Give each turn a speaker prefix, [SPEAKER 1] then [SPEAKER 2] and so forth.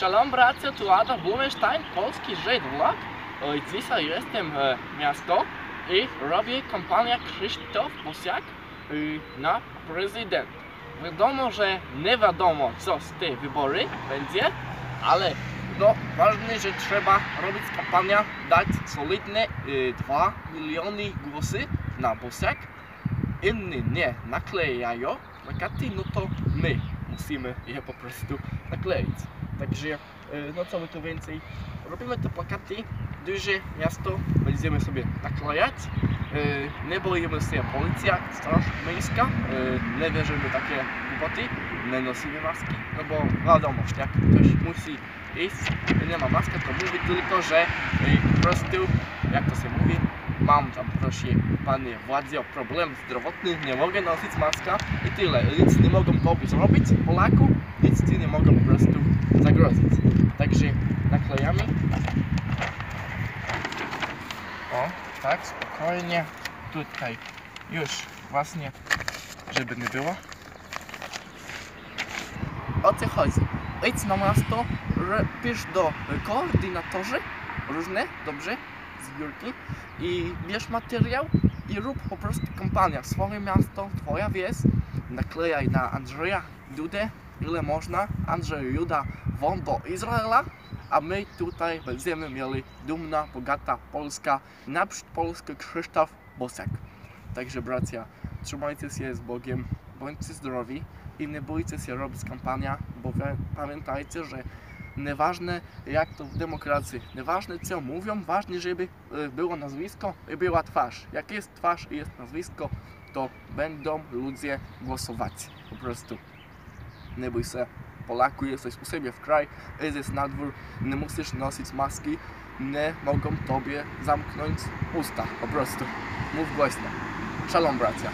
[SPEAKER 1] Shalom bracia, tu Adam Blumenstein, polski żydłak. E, Dzisiaj jestem w miasto i robię kampanię Krzysztof Bosiak e, na prezydent. Wiadomo, że nie wiadomo co z tej wybory będzie, ale no ważne, że trzeba robić kampanię, dać solidne e, 2 miliony głosy na Bosiak. Inni nie naklejają plakaty, no to my musimy je po prostu nakleić. Także e, no co my tu więcej, robimy te plakaty, duże miasto, będziemy sobie naklejać. Nie boimy się policja, straż miejska, nie wierzymy takie głupoty, nie nosimy maski, no bo wiadomo, jak ktoś musi iść nie ma maski, to mówi tylko, że e, po prostu, jak to się mówi, mam tam proszę panie władzy o problem zdrowotny, nie mogę nosić maska i tyle. Nic nie mogą tobie zrobić, Polaku, nic ci nie mogą po prostu zagrozić. Także naklejamy. O, tak, spokojnie. Tutaj już właśnie, żeby nie było. O co chodzi? Idź na miasto, pisz do koordynatorzy różne, dobrze, zbiórki i bierz materiał i rób po prostu kampania. Swoje miasto, twoja wieś, naklejaj na Andrzeja Dudę, ile można. Andrzej Juda won do Izraela, a my tutaj będziemy mieli dumna, bogata Polska, naprzód Polska Krzysztof Bosiak. Także bracia, trzymajcie się z Bogiem, bądźcie zdrowi i nie bójcie się robić kampania, bo pamiętajcie, że nieważne jak to w demokracji, nieważne co mówią, ważne żeby e, było nazwisko i była twarz. Jak jest twarz i jest nazwisko, to będą ludzie głosować. Po prostu. Nie bój się. Polaku jesteś u siebie w kraj, idziesz na dwór, nie musisz nosić maski, nie mogą tobie zamknąć usta. Po prostu. Mów głośno. Shalom bracia.